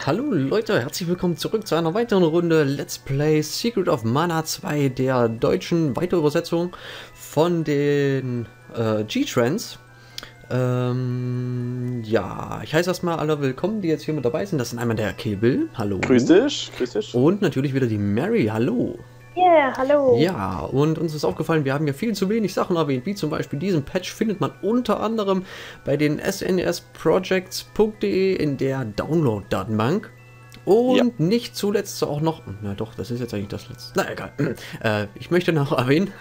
Hallo Leute, herzlich willkommen zurück zu einer weiteren Runde Let's Play Secret of Mana 2, der deutschen Weiterübersetzung von den äh, G-Trends. Ähm, ja, ich heiße erstmal alle willkommen, die jetzt hier mit dabei sind. Das sind einmal der Bill, hallo. Grüß dich, grüß dich. Und natürlich wieder die Mary, hallo. Yeah, hallo. Ja, und uns ist aufgefallen, wir haben ja viel zu wenig Sachen erwähnt, wie zum Beispiel diesen Patch findet man unter anderem bei den snsprojects.de in der Download-Datenbank. Und Ja. nicht zuletzt auch noch, na doch, das ist jetzt eigentlich das letzte. Na egal. äh, ich möchte noch erwähnen,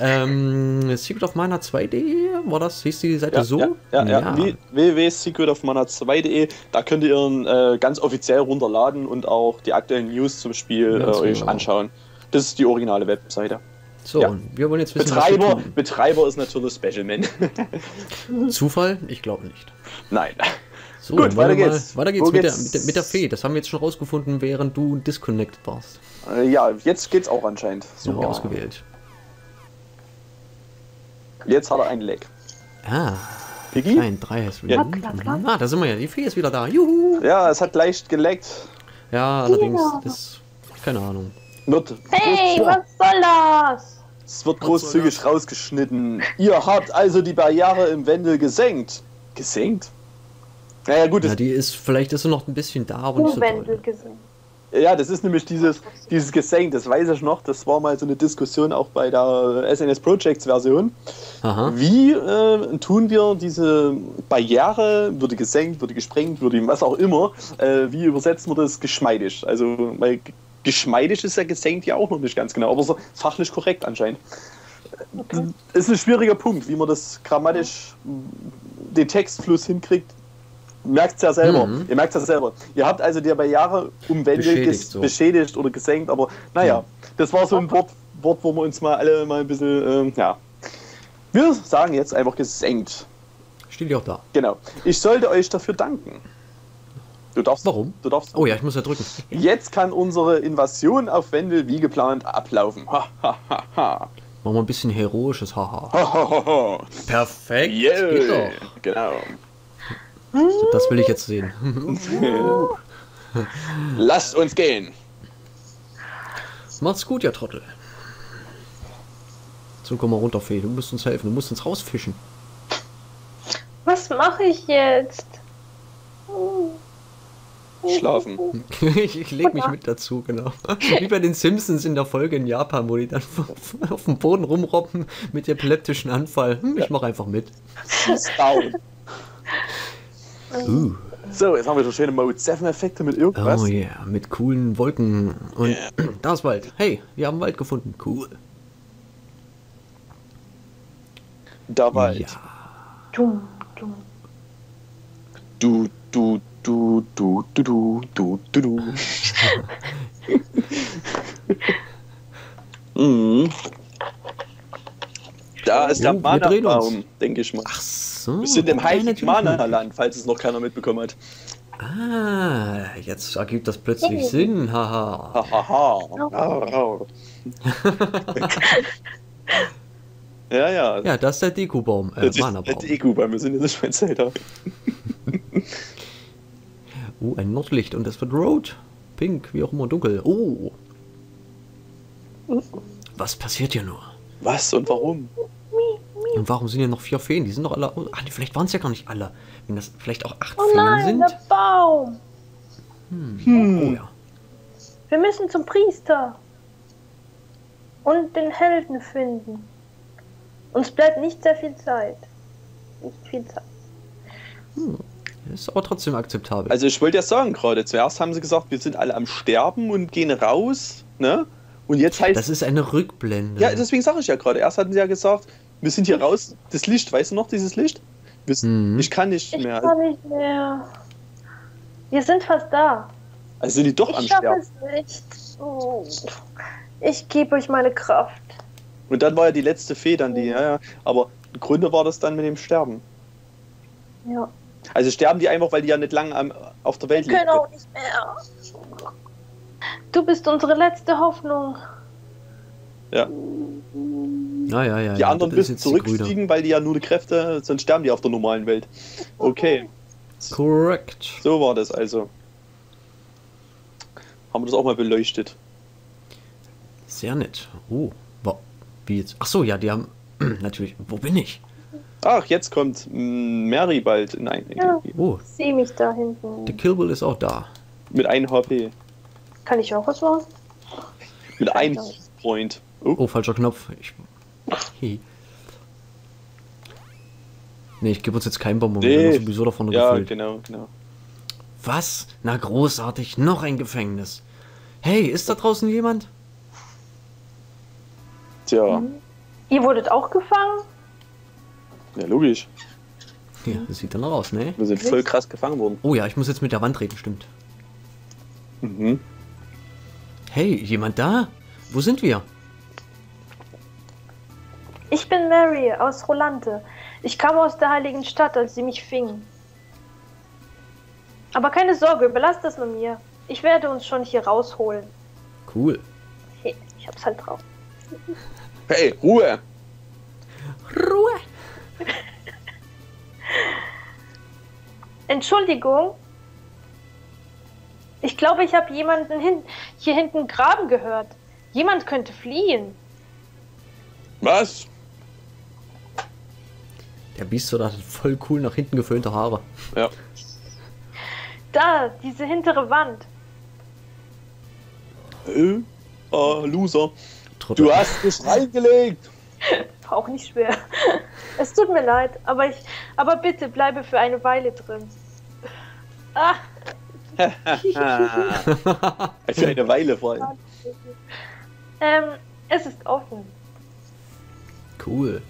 ähm, Secret of Mana 2D, war das, hieß die Seite Ja, so? ja, ja, ja. Wie- www.secretofmana2.de, da könnt ihr ihn äh, ganz offiziell runterladen und auch die aktuellen News zum Spiel äh, euch genau. anschauen. Das ist die originale Webseite. So, ja. und wir wollen jetzt wissen, was wir Betreiber, tun. Betreiber ist natürlich Specialman. Zufall? Ich glaube nicht. Nein. So, Gut, weiter geht's. Mal, weiter geht's mit der, geht's? mit, der, mit der Fee. Das haben wir jetzt schon rausgefunden, während du disconnected warst. Äh, ja, jetzt geht's auch anscheinend. So Super. ausgewählt. Jetzt hat er einen Leck. Ah, Piggy? ein 3 hast du. Ja. Ah, da sind wir ja. Die Fee ist wieder da. Juhu. Ja, es hat leicht geleckt. Ja, allerdings, Ja. das. Keine Ahnung. Wird, Hey, was soll das? es wird großzügig rausgeschnitten. Ihr habt also die Barriere im Wendel gesenkt. Gesenkt? Naja, gut, Ja, das, die ist, vielleicht ist sie noch ein bisschen da, aber nicht so Kuhwendel toll. gesehen. Ja, das ist nämlich dieses, dieses Gesenkt, das weiß ich noch, das war mal so eine Diskussion auch bei der SNS Projects Version. Aha. Wie äh, tun wir diese Barriere, würde gesenkt, würde gesprengt, würde was auch immer, äh, wie übersetzen wir das geschmeidig? Also, weil geschmeidig ist ja gesenkt ja auch noch nicht ganz genau, aber so fachlich korrekt anscheinend. Okay. Das ist ein schwieriger Punkt, wie man das grammatisch m, den Textfluss hinkriegt. Merkt es ja selber. Mhm. Ihr merkt es ja selber. Ihr habt also die Barriere umwendet, Beschädigt beschädigt, so. beschädigt oder gesenkt, aber naja, das war so ein Wort, Wort, wo wir uns mal alle mal ein bisschen, ähm, ja. Wir sagen jetzt einfach gesenkt. Steht die auch da. Genau. Ich sollte euch dafür danken. Du darfst. Warum? Du darfst. Oh ja, ich muss ja drücken. Jetzt kann unsere Invasion auf Wendel wie geplant ablaufen. Ha, ha, ha, ha. Machen wir ein bisschen heroisches Haha. Ha, ha, ha, ha. Perfekt. Geht Yeah. doch. Genau. So, das will ich jetzt sehen. Lasst uns gehen. Macht's gut, ihr Trottel. So, komm mal runter, Fee. Du musst uns helfen. Du musst uns rausfischen. Was mache ich jetzt? Schlafen. ich ich leg mich mit dazu, genau. Wie bei den Simpsons in der Folge in Japan, wo die dann auf dem Boden rumrobben mit epileptischen Anfall. Hm, Ich mach einfach mit. Uh. So, jetzt haben wir so schöne Mode 7 Effekte mit irgendwas. Oh yeah, mit coolen Wolken. Und da ist Wald. Hey, wir haben Wald gefunden. Cool. Da Wald. Ja. Dumm, dumm. Du, du, du, du, du, du, du, du, du. mhm. Da ist der. Mana-Baum, denke ich mal. Ach so. Wir sind im heiligen. Mana-Land, falls es noch keiner mitbekommen hat. Ah, jetzt ergibt das plötzlich Sinn. Haha. Hahaha. ja, ja. Ja, das ist der Dekobaum. Äh, Das ist der Deko, wir sind in der Schweizer. Oh, ein Nordlicht und es wird rot, pink, wie auch immer dunkel. Oh. Was passiert hier nur? Was und warum? Und warum sind hier noch vier Feen? Die sind doch alle. Nee, vielleicht waren es ja gar nicht alle. Wenn das vielleicht auch acht Oh Feen nein, sind. der Baum. Oh ja. Wir müssen zum Priester. Und den Helden finden. Uns bleibt nicht sehr viel Zeit. Nicht viel Zeit. Ist aber trotzdem akzeptabel. Also ich wollte ja sagen gerade, zuerst haben sie gesagt, wir sind alle am Sterben und gehen raus, ne? Und jetzt heißt das ist eine Rückblende. Ja, deswegen sage ich ja gerade. Erst hatten sie ja gesagt, wir sind hier raus. Das Licht, weißt du noch, dieses Licht? Wir, Mhm. Ich kann nicht Ich mehr. kann nicht mehr. Wir sind fast da. Also sind die doch am Ich schaffe Sterben. es nicht. Oh. Ich gebe euch meine Kraft. Und dann war ja die letzte Fee dann die, ja, ja. Aber im Grunde war das dann mit dem Sterben. Ja. Also sterben die einfach, weil die ja nicht lange am, auf der Welt Wir können leben. auch nicht mehr. Du bist unsere letzte Hoffnung. Ja. Ja, ja, ja. Die ja, anderen müssen zurückfliegen, weil die ja nur die Kräfte, sonst sterben die auf der normalen Welt. Okay, Korrekt. so war das also. haben wir das auch mal beleuchtet. Sehr nett. Oh, wa- wie jetzt? Ach so, ja, die haben natürlich. Wo bin ich? Ach, jetzt kommt mm, Mary bald. Nein, Ja. Oh, Sieh mich da hinten. der Kill Bill ist auch da. mit einem HP. Kann ich auch was machen? Mit einem. Point. Oh, Oh, falscher Knopf. Ich. Hi. Nee, ich gebe uns jetzt keinen Bonbon. Wir Nee. werden sowieso davon ja, gefüllt. genau, genau. Was? Na großartig, noch ein Gefängnis. Hey, ist da draußen jemand? Tja, Mhm. Ihr wurdet auch gefangen? Ja, logisch. Ja, das sieht dann aus, ne? Wir sind voll krass gefangen worden. Oh ja, ich muss jetzt mit der Wand reden, stimmt. Mhm. Hey, jemand da? Wo sind wir? Ich bin Mary aus Rolante. Ich kam aus der heiligen Stadt, als sie mich fingen. Aber keine Sorge, überlasst das nur mir. Ich werde uns schon hier rausholen. Cool. Hey, ich hab's halt drauf. Hey, Ruhe! Ruhe. Entschuldigung. Ich glaube, ich habe jemanden hin hier hinten graben gehört. Jemand könnte fliehen. Was? Der Biester hat voll cool nach hinten geföhnte Haare. Ja. Da, diese hintere Wand. Äh, ah, Loser. Trottel. Du hast mich reingelegt. War auch nicht schwer. Es tut mir leid, aber ich. Aber bitte bleibe für eine Weile drin. Ah, Für eine Weile vor allem. ähm, es ist offen. Cool.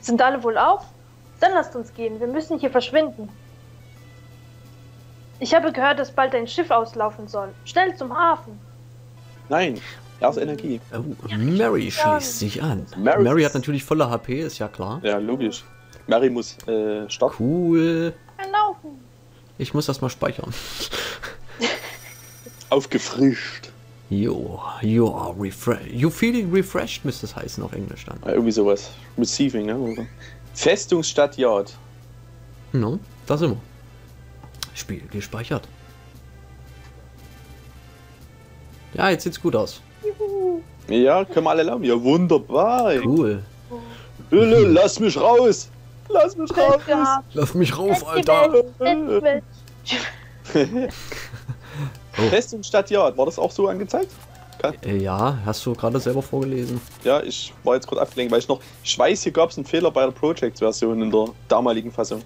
Sind alle wohl auf? Dann lasst uns gehen. Wir müssen hier verschwinden. Ich habe gehört, dass bald ein Schiff auslaufen soll. Schnell zum Hafen. Nein, erst Energie. Oh, Mary schließt sich an. Mary- Mary hat natürlich volle HP, ist ja klar. Ja, logisch. Mary muss äh, starten. Cool. Laufen. Ich muss das mal speichern. Aufgefrischt. Jo, you are refreshed. You feeling refreshed müsste es heißen auf Englisch dann. Ja, irgendwie sowas. Receiving, ne? Festungsstadt Yard. No, da sind wir. Spiel gespeichert. Ja, jetzt sieht's gut aus. Ja, können wir alle laufen. Ja, wunderbar. Cool. Hülle, lass mich raus. Lass mich raus. Lass mich rauf, Alter. Oh. Festungsstadt Yard. War das auch so angezeigt? Äh, ja, hast du gerade selber vorgelesen. Ja, ich war jetzt kurz abgelenkt, weil ich noch. Ich weiß, hier gab es einen Fehler bei der Project-Version in der damaligen Fassung.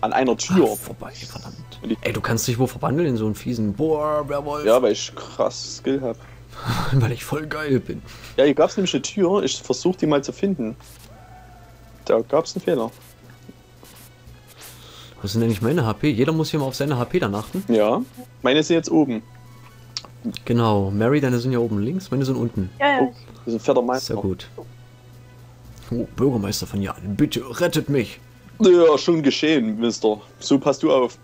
An einer Tür. Ach, vorbei, verdammt. Und Ey, du kannst dich wohl verwandeln in so einen fiesen Boah, Werwolf. Ja, weil ich krass Skill habe. Weil ich voll geil bin. Ja, hier gab es nämlich eine Tür. Ich versuche die mal zu finden. Da gab es einen Fehler. Was sind denn nicht meine HP? Jeder muss hier mal auf seine HP dann achten. Ja. Meine sind jetzt oben. Genau. Mary, deine sind ja oben links, meine sind unten. Ja, ja. Oh, das ist ein fetter Meister. Sehr gut. Oh, Bürgermeister von Jan, bitte rettet mich. Ja, schon geschehen, Mister. So passt du auf.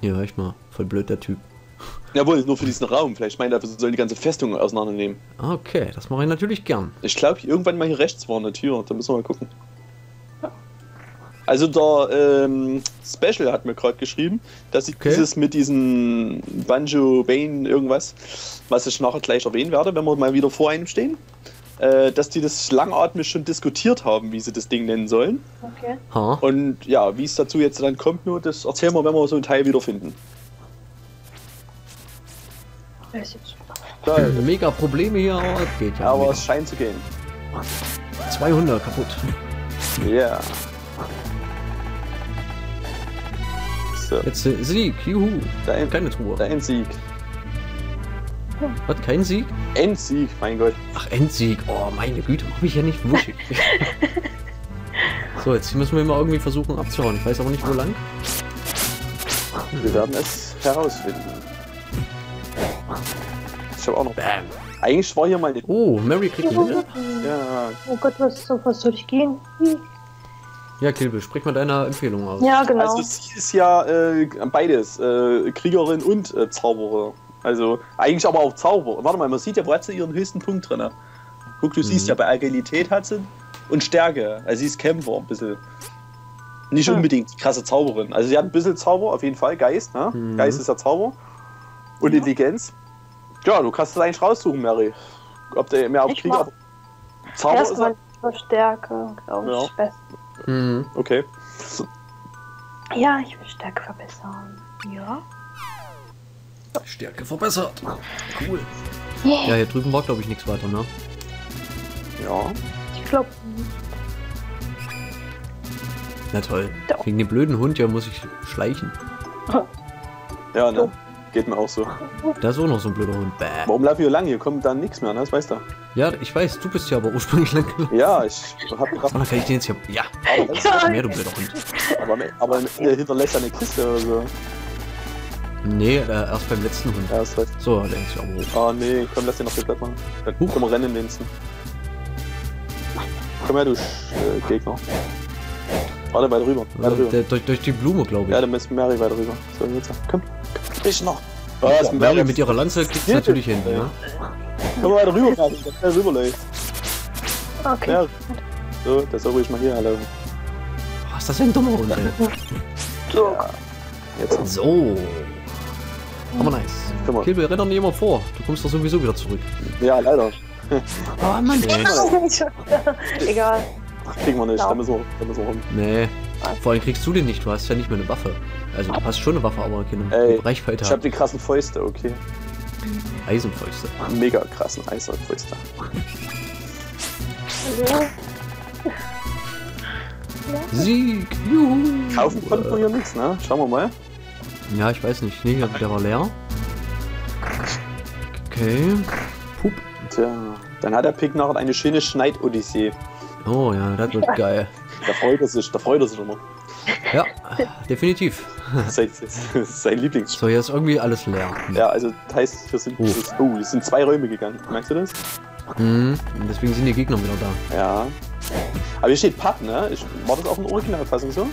Ja, echt mal. Voll blöd, der Typ. Jawohl, nur für diesen Raum. Vielleicht meint er, wir sollen die ganze Festung auseinandernehmen. Okay, das mache ich natürlich gern. Ich glaube, irgendwann mal hier rechts war eine Tür. Da müssen wir mal gucken. Also der ähm, Special hat mir gerade geschrieben, dass ich Okay. dieses mit diesen Banjo Bane irgendwas, was ich nachher gleich erwähnen werde, wenn wir mal wieder vor einem stehen, äh, dass die das langatmig schon diskutiert haben, wie sie das Ding nennen sollen. Okay. Ha? Und ja, wie es dazu jetzt dann kommt, nur das erzählen wir, wenn wir so ein Teil wiederfinden. Da, Mega Probleme hier, aber geht ja. aber es scheint zu gehen. 200 kaputt. Ja. So, Jetzt äh, Sieg, juhu. der, End, Keine Truhe. der Endsieg. Was, kein Sieg? Endsieg, mein Gott. Ach, Endsieg. Oh, meine Güte, mach mich ja nicht wuschig. so, jetzt müssen wir mal irgendwie versuchen abzuhauen. Ich weiß aber nicht, wo lang. Wir werden es herausfinden. Ich habe auch noch. Bam. Eigentlich war hier mal eine. Oh, Mary kriegt eine Hülle. Ja, Oh Gott, was, was soll ich gehen? Hm. Ja, Kilbe, sprich mal deine Empfehlung aus. Ja, genau. also sie ist ja äh, beides, äh, Kriegerin und äh, Zauberer. Also eigentlich aber auch Zauberer. Warte mal, man sieht ja, wo hat sie ihren höchsten Punkt drin? Guck, du siehst Mhm. ja, bei Agilität hat sie und Stärke. Also sie ist Kämpfer ein bisschen. Nicht Hm. unbedingt die krasse Zauberin. Also sie hat ein bisschen Zauber, auf jeden Fall. Geist, ne? Mhm. Geist ist ja Zauber. Und Intelligenz. Ja, du kannst das eigentlich raussuchen, Mary. Ob der mehr auf Ich Krieg, Zauber ist Erstmal zur Stärke, glaube ich. Ja. ist besser. Mhm. Okay. Ja, ich will Stärke verbessern. Ja. Stärke verbessert. Cool. Ja, hier drüben war, glaube ich, nichts weiter, ne? Ja. Ich glaube, Na toll. Doch. Wegen dem blöden Hund ja muss ich schleichen. Ja, ne? Geht mir auch so. Da ist auch noch so ein blöder Hund. Bäh. Warum laufe ich hier lang? Hier kommt dann nichts mehr, ne? Das weißt du. Ja, ich weiß, du bist ja aber ursprünglich lang gelaufen. Ja, ich hab gerade. dann kann ich den jetzt hier. Ja, Aber, Ja. mehr, du blöder Hund. aber, aber der hinterlässt eine Kiste oder so. Nee, äh, erst beim letzten Hund. Ja, ist recht. So, der ist ja hoch. Oh nee, komm, lass den noch Blatt machen. Dann Huch. wir rennen linsen. Komm her, du äh, Gegner. Warte, weiter rüber. Weiter Also, rüber. der, durch, durch die Blume, glaube ich. Ja, dann müsst Mary weiter rüber. So, jetzt. Komm. Ich noch. Oh, Ja, ist Mary mit ihrer Lanze kriegt Hilfe. natürlich hin. Ja? Komm mal rüber, der rüberläuft. okay. Ja. So, der soll ruhig mal hier erlauben. Oh, ist das ein dummer Hund, ey. So. Jetzt. So. Aber nice. Guck mal. Kilbe, renn doch nicht immer vor. Du kommst doch sowieso wieder zurück. Ja, leider. Oh Mann, ey. Egal. Kriegen wir nicht. Da müssen wir, da müssen wir rum. Nee. Vor allem kriegst du den nicht, du hast ja nicht mehr eine Waffe. Also du hast schon eine Waffe, aber keine Ey, Reichweite. Ich hab die krassen Fäuste, okay. Eisenfäuste. Mega krassen Eisfäuste. Sieg! Juhu! Kaufen konnten wir hier nichts, ne? Schauen wir mal. Ja, ich weiß nicht. Nee, der war leer. Okay. Pup. Tja, dann hat der Pick nachher eine schöne Schneid-Odyssee. Oh ja, das wird geil. Da freut er sich, da freut er sich immer. Ja, definitiv. Sein, sein Lieblings. So, hier ist irgendwie alles leer. Ja, also das heißt, hier sind, Oh. oh, hier sind zwei Räume gegangen. Merkst du das? Mhm. Deswegen sind die Gegner wieder da. Ja. Aber hier steht Pub, ne? Ich, war das auch in der Originalfassung so?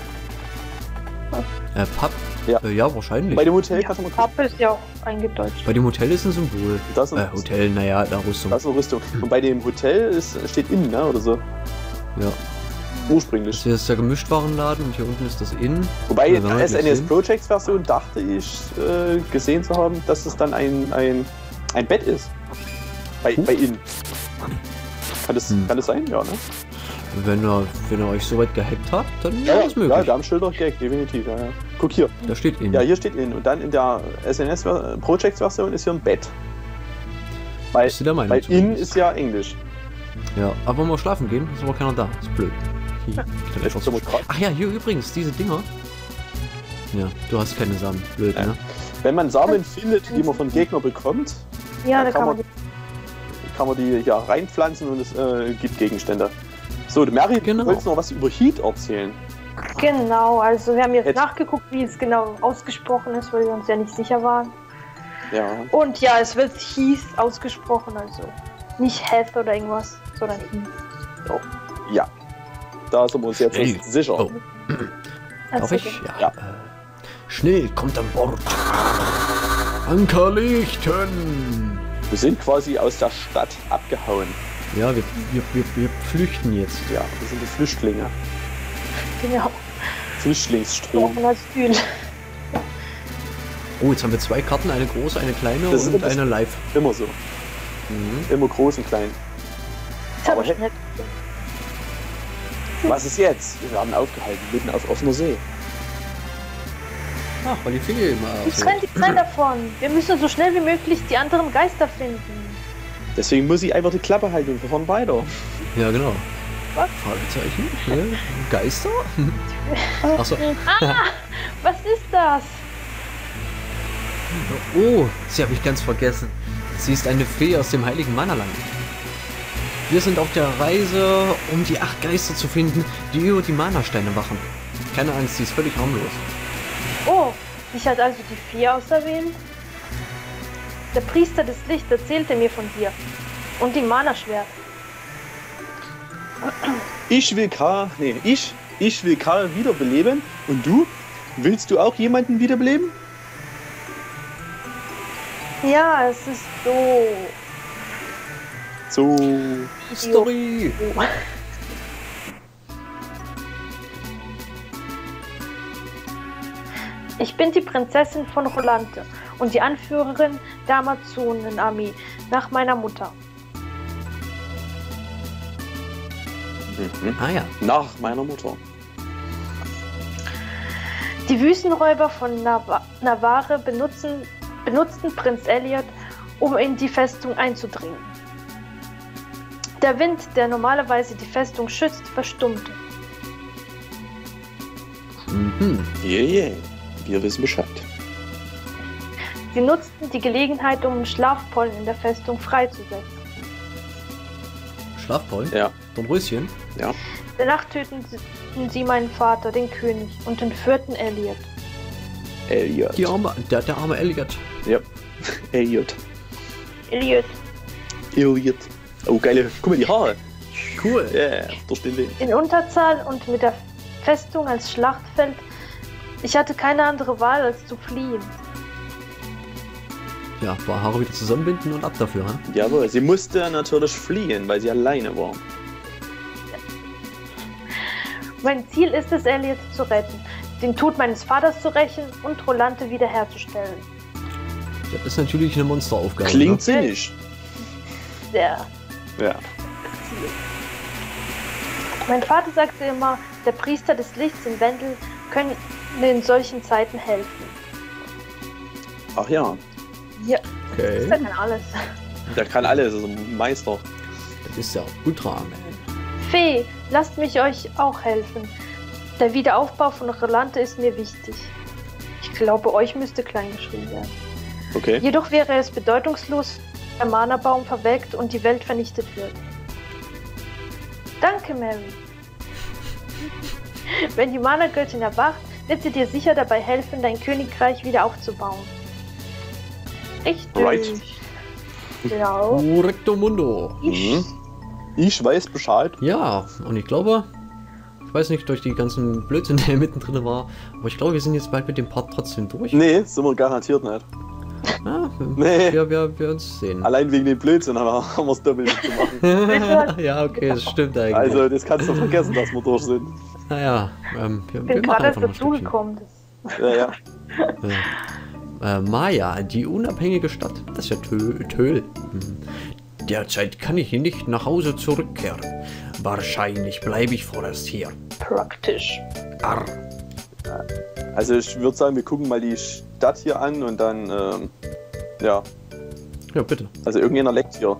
Äh, Papp? Ja. Äh, ja, wahrscheinlich. Bei dem Hotel kannst du mal gucken. Pappe ist ja auch eingedeutscht. Bei dem Hotel ist ein Symbol. Das ist, Äh, Hotel, naja, da Rüstung. das ist eine Rüstung. Und bei dem Hotel ist, steht innen, ne? Oder so. Ja. Ursprünglich. Das hier ist der Gemischtwarenladen und hier unten ist das Inn. Wobei Ja, in der SNES. Projects Version dachte ich äh, gesehen zu haben, dass es dann ein, ein, ein Bett ist. Bei, Huh. bei Ihnen. Kann das, Hm. kann das sein? Ja, ne? Wenn ihr, wenn ihr euch soweit gehackt habt, dann ja, ist ja, möglich. da am Schilder Gag, definitiv. Ja, ja. Guck hier. da steht Inn. Ja, hier steht Inn. Und dann in der Ver- Projects Version ist hier ein Bett. Weil, Bist du der Meinung? weil Inn ist ja Englisch. Ja, aber wenn wir schlafen gehen, ist aber keiner da. ist blöd. Sind wir grad- Ach ja, hier übrigens, diese Dinger. Ja, du hast keine Samen. Blöd, Ja. ne? Wenn man Samen findet, die man von Gegner bekommt, Ja, Da da kann kann man man- kann man die ja reinpflanzen und es äh, gibt Gegenstände. So, Mary, Genau. du wolltest noch was über Heat erzählen. Genau, also wir haben jetzt Jetzt- nachgeguckt, wie es genau ausgesprochen ist, weil wir uns ja nicht sicher waren. Ja. Und ja, es wird Heath ausgesprochen, also nicht Heath oder irgendwas, sondern Heath. Ja. Da sind wir uns jetzt nicht sicher. Oh. Darf ich? Ja. Ja. Äh, schnell, kommt an Bord. Anker lichten! Wir sind quasi aus der Stadt abgehauen. Ja, wir, wir, wir, wir flüchten jetzt. Ja, wir sind die Flüchtlinge. Genau, Flüchtlingsstrom. Oh, jetzt haben wir zwei Karten, eine große, eine kleine Das und das- eine live. Immer so. Mhm. Immer groß und klein. Habe Aber ich nicht. Was ist jetzt? Wir werden aufgehalten, mitten auf offener See. Ach, weil die Finger immer. Ich renn die Zeit davon. Wir müssen so schnell wie möglich die anderen Geister finden. Deswegen muss ich einfach die Klappe halten und wir fahren weiter. Ja, genau. Was? Fragezeichen? Ja. Geister? Achso. Was ist das? Oh, sie habe ich ganz vergessen. Sie ist eine Fee aus dem heiligen Mannerland. Wir sind auf der Reise, um die acht Geister zu finden, die über die Mana-Steine wachen. Keine Angst, sie ist völlig harmlos. Oh, dich hat also die Vier auserwählt? Der Priester des Lichts erzählte mir von dir. Und die Mana-Schwert. Ich will Karl, nee, ich, ich will Karl wiederbeleben. Und du? Willst du auch jemanden wiederbeleben? Ja, es ist so. So. Story! Ich bin die Prinzessin von Rolante und die Anführerin der Amazonenarmee nach meiner Mutter. Mhm. Ah ja. Nach meiner Mutter. Die Wüstenräuber von Nava Navarre benutzen, benutzten Prinz Elliot, um in die Festung einzudringen. Der Wind, der normalerweise die Festung schützt, verstummte. Mhm. Yeah, yeah. Wir wissen Bescheid. Sie nutzten die Gelegenheit, um Schlafpollen in der Festung freizusetzen. Schlafpollen? Ja. Dornröschen? Danach töteten sie meinen Vater, den König, und entführten Elliot. Elliot. Die arme, der, der arme Elliot. Elliot. Elliot. Elliot. Oh, geile. Guck mal, die Haare. Cool. Yeah, durch den Wind. In Unterzahl und mit der Festung als Schlachtfeld. Ich hatte keine andere Wahl, als zu fliehen. Ja, paar Haare wieder zusammenbinden und ab dafür, ha? Jawohl, sie musste natürlich fliehen, weil sie alleine war. Mein Ziel ist es, Elliot zu retten, den Tod meines Vaters zu rächen und Rolante wiederherzustellen. Das ist natürlich eine Monsteraufgabe. Klingt Ne? sinnig. Sehr. Ja. Mein Vater sagte immer, der Priester des Lichts in Wendel könne in solchen Zeiten helfen. Ach ja, Ja, Okay. das kann alles. der kann alles, ist ein Meister. Das ist ja Ultraman. Fee, lasst mich euch auch helfen. Der Wiederaufbau von Rolante ist mir wichtig. Ich glaube, euch müsste klein geschrieben werden. Okay. Jedoch wäre es bedeutungslos, der Mana-Baum verwelkt und die Welt vernichtet wird. Danke, Mary. Wenn die Mana-Göttin erwacht, wird sie dir sicher dabei helfen, dein Königreich wieder aufzubauen. Richtig. Right. Ja. Correcto Mundo. Mhm. Ich weiß Bescheid. Ja, und ich glaube, ich weiß nicht, durch die ganzen Blödsinn, der mittendrin war, aber ich glaube, wir sind jetzt bald mit dem Part trotzdem durch. Nee, sind wir garantiert nicht. Ah, Nee. wir, wir, wir uns sehen. Allein wegen dem Blödsinn haben wir es doppelt zu machen. ja, okay, das stimmt eigentlich. Also, das kannst du vergessen, dass wir durch sind. naja, ähm, wir, Ich wir bin machen einfach noch ein Stückchen. dazugekommen. Ja, ja. Ja. Äh, Maya, die unabhängige Stadt. Das ist ja Tö Töl. Hm. Derzeit kann ich nicht nach Hause zurückkehren. Wahrscheinlich bleibe ich vorerst hier. Praktisch. Arr. Also, ich würde sagen, wir gucken mal die Stadt hier an und dann, ähm, ja. Ja, bitte. Also, irgendjemand leckt hier.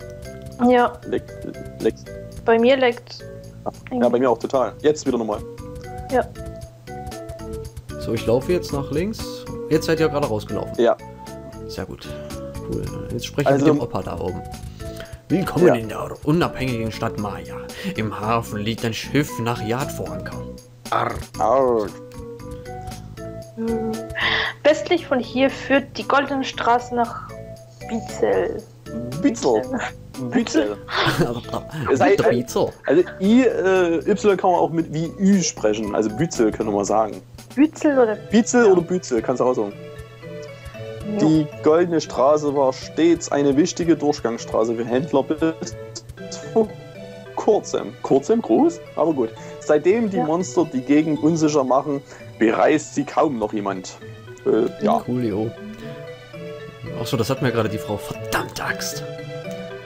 Ja, Leckt, leckt. bei mir leckt. Ja, bei mir auch total. Jetzt wieder nochmal. Ja. So, ich laufe jetzt nach links. Jetzt seid ihr gerade rausgelaufen. Ja. Sehr gut. Cool. Jetzt spreche ich Also- mit dem Opa da oben. Willkommen Ja. in der unabhängigen Stadt Maya. Im Hafen liegt ein Schiff nach Yad vor Anker. Arr. Arg. Westlich von hier führt die Goldene Straße nach Bizel. Bitzel. Bitzel. Es sei- Bizel. Also, I, äh, Y kann man auch mit wie Ü sprechen. Also, Bützel können wir mal sagen. Bützel oder Bitzel Ja. oder Bützel, kannst du auch sagen. Die Goldene Straße war stets eine wichtige Durchgangsstraße für Händler bis vor kurzem. Kurzem groß, aber gut. Seitdem die Ja. Monster die Gegend unsicher machen, bereist sie kaum noch jemand. Äh, ja, Coolio. Achso, das hat mir gerade die Frau. Verdammt Axt.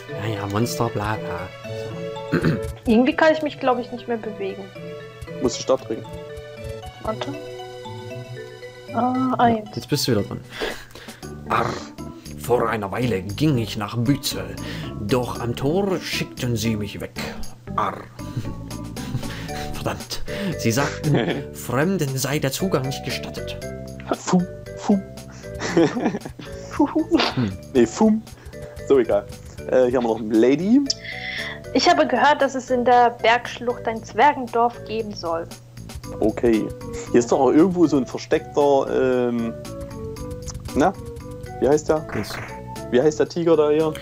Ja, ja, Monster, bla bla. So. Irgendwie kann ich mich, glaube ich, nicht mehr bewegen. muss die Stadt trinken. Warte. Ah, eins. Jetzt bist du wieder dran. Arr. Vor einer Weile ging ich nach Bützel, doch am Tor schickten sie mich weg. Arr. Verdammt. Sie sagten, Fremden sei der Zugang nicht gestattet. Fu, fu. Puhu. Nee, fum. So egal. Äh, hier haben wir noch eine Lady. Ich habe gehört, dass es in der Bergschlucht ein Zwergendorf geben soll. Okay. Hier ist doch auch irgendwo so ein versteckter, ähm, na? Wie heißt der? Jetzt, Wie heißt der Tiger da hier?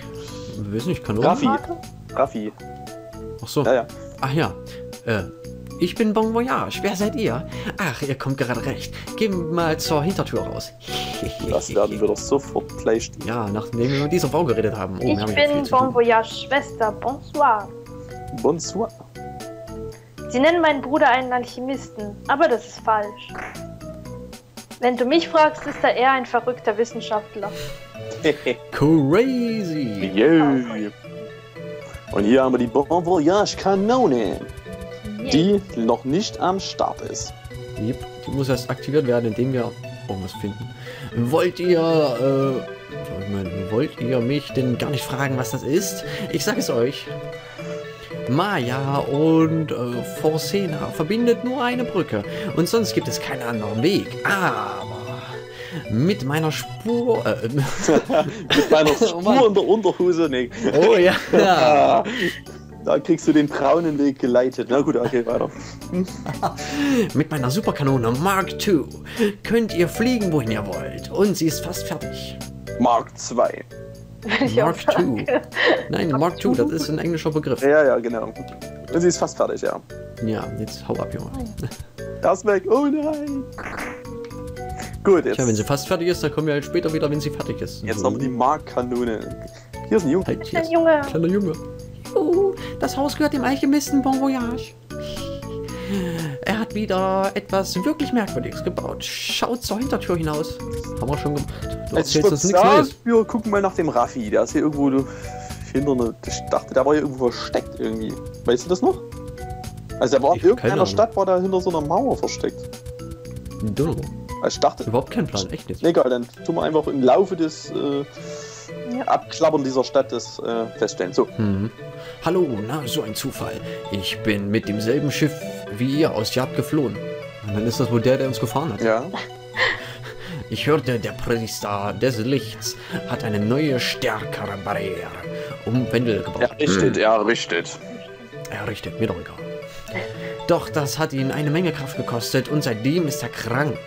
wir wissen nicht, Kanonen? Raffi. Raffi. Ach so. Ja, ja. Ach ja. Äh, ich bin Bon Voyage. Wer seid ihr? Ach, ihr kommt gerade recht. Geh mal zur Hintertür raus. Das werden wir doch sofort gleich. Ja, nachdem wir mit dieser Frau geredet haben. Oh, ich haben bin Bon. Voyage Schwester. Bonsoir. Bonsoir. Sie nennen meinen Bruder einen Alchemisten, aber das ist falsch. Wenn du mich fragst, ist er eher ein verrückter Wissenschaftler. Crazy. Yay. Und hier haben wir die Bon Voyage Kanone, die noch nicht am Start ist. Yep, die muss erst aktiviert werden, indem wir irgendwas finden. Wollt ihr, äh, ich meine, wollt ihr mich denn gar nicht fragen, was das ist? Ich sag es euch. Maya und äh, Forsena verbindet nur eine Brücke und sonst gibt es keinen anderen Weg. Aber mit meiner Spur, äh, Mit meiner Oh. Spur in der Unterhose, nee. oh ja, Da kriegst du den braunen Weg geleitet. Na gut, okay, weiter. mit meiner Superkanone Mark II könnt ihr fliegen, wohin ihr wollt und sie ist fast fertig. Mark 2. Ich auch Mark II. Nein, Mark II, das ist ein englischer Begriff. Ja, ja, genau. Und sie ist fast fertig, ja. Ja, jetzt hau ab, Junge. Er ist weg. Oh nein. Gut, jetzt, Tja, wenn sie fast fertig ist, dann kommen wir halt später wieder, wenn sie fertig ist. jetzt noch die Mark-Kanone. Hier ist ein Junge. Halt, hier Ein ist Junge. ein kleiner Junge. Juhu, das Haus gehört dem Alchemisten Bon Voyage. Er hat wieder etwas wirklich Merkwürdiges gebaut. Schaut zur Hintertür hinaus. Haben wir schon gemacht. Du Jetzt erzählst uns nichts wir gucken mal nach dem Raffi. Der ist hier irgendwo hinter einer. Ich dachte, der war hier irgendwo versteckt irgendwie. Weißt du das noch? Also der war in Ich irgendeiner. Stadt, war der hinter so einer Mauer versteckt. Dunno. Also ich dachte, Überhaupt kein Plan, echt nicht. egal, dann tun wir einfach im Laufe des äh. Abklappern dieser Stadt das äh, feststellen. So, Hm. Hallo, na, so ein Zufall. Ich bin mit demselben Schiff wie ihr aus Yard geflohen. Und dann ist das wohl der, der uns gefahren hat. ja. Ich hörte, der Priester des Lichts hat eine neue, stärkere Barriere um Pendel gebaut. Errichtet, errichtet. Errichtet, mir doch egal. Doch das hat ihn eine Menge Kraft gekostet und seitdem ist er krank.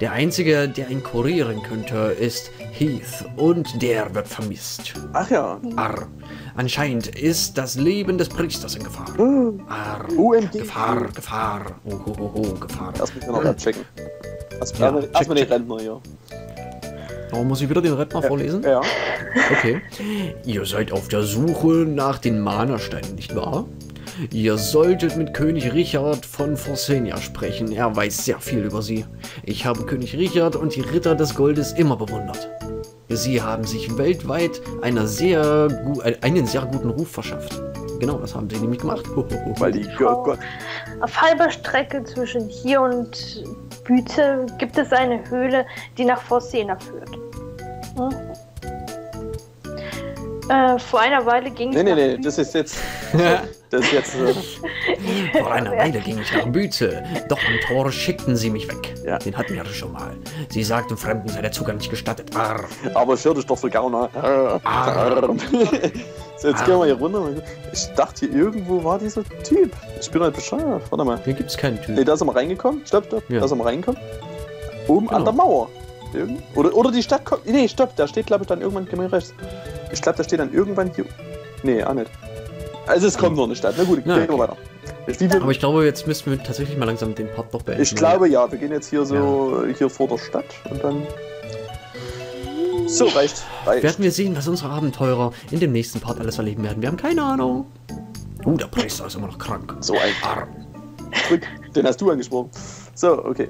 Der einzige, der ihn kurieren könnte, ist Heath und der wird vermisst. Ach ja. Arr. Anscheinend ist das Leben des Priesters in Gefahr. Arr. OMG. Gefahr, Gefahr. Oh, oh, oh, oh, Gefahr. Müssen wir noch abchecken. Erstmal Ja, erstmal check, den. Rentner hier. Oh, muss ich wieder den Redner vorlesen? Ja. Okay. Ihr seid auf der Suche nach den Mana-Steinen, nicht wahr? Ihr solltet mit König Richard von Forsenia sprechen. Er weiß sehr viel über sie. Ich habe König Richard und die Ritter des Goldes immer bewundert. Sie haben sich weltweit einer sehr äh, einen sehr guten Ruf verschafft. Genau, das haben sie nämlich gemacht. Weil die Gott, Gott. Auf halber Strecke zwischen hier und Büte gibt es eine Höhle, die nach Forsena führt. Hm? Äh, vor einer Weile ging Nee, ich nee, nach nee, Büte- das ist jetzt. Das ist jetzt. Äh, Vor einer Weile ging ich nach Büte, doch am Tor schickten sie mich weg. Ja. Den hatten wir schon mal. Sie sagten, Fremden sei der Zugang nicht gestattet. Arr. aber ich höre dich doch so gerne. so, jetzt gehen wir hier runter. Ich dachte, hier irgendwo war dieser Typ. Ich bin halt bescheuert. Warte mal. Hier gibt es keinen Typ. Nee, da ist er mal reingekommen. Stopp, stopp. Ja. Da ist er mal reingekommen. Oben an Genau. der Mauer. Irgend- Oder, oder die Stadt kommt. Nee, stopp. Da steht, glaube ich, dann irgendwann. Geh mal rechts. Ich glaube, da steht dann irgendwann hier. Nee, auch nicht. Also, es kommt noch eine Stadt. Na gut, Na, gehen wir weiter. Aber ich glaube, jetzt müssten wir tatsächlich mal langsam den Part noch beenden. ich glaube ja, wir gehen jetzt hier so hier vor der Stadt und dann. So, reicht. reicht. Werden wir sehen, was unsere Abenteurer in dem nächsten Part alles erleben werden. Wir haben keine Ahnung. Uh, der Priester ist immer noch krank. So ein Arr. Drück. Den hast du angesprochen. So, okay.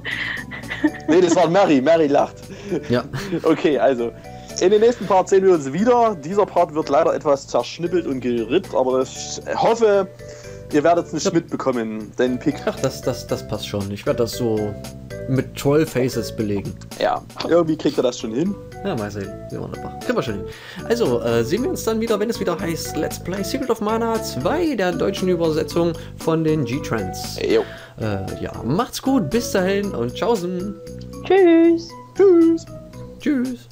Nee, das war Mary. Mary lacht. Ja, Okay, also. In den nächsten Part sehen wir uns wieder. Dieser Part wird leider etwas zerschnippelt und gerippt, aber ich hoffe, ihr werdet es nicht mitbekommen. Denn Pick, ach, das, das, das passt schon. Ich werde das so mit Troll-Faces belegen. ja, irgendwie kriegt er das schon hin. Ja, mal sehen. Wir noch. Kriegen wir schon hin. Also, äh, sehen wir uns dann wieder, wenn es wieder heißt Let's Play Secret of Mana 2, der deutschen Übersetzung von den G-Trends. Jo. Äh, ja, macht's gut, bis dahin und tschaußen. Tschüss. Tschüss. Tschüss.